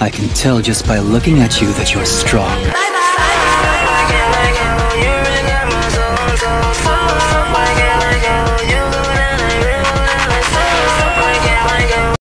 I can tell just by looking at you that you're strong.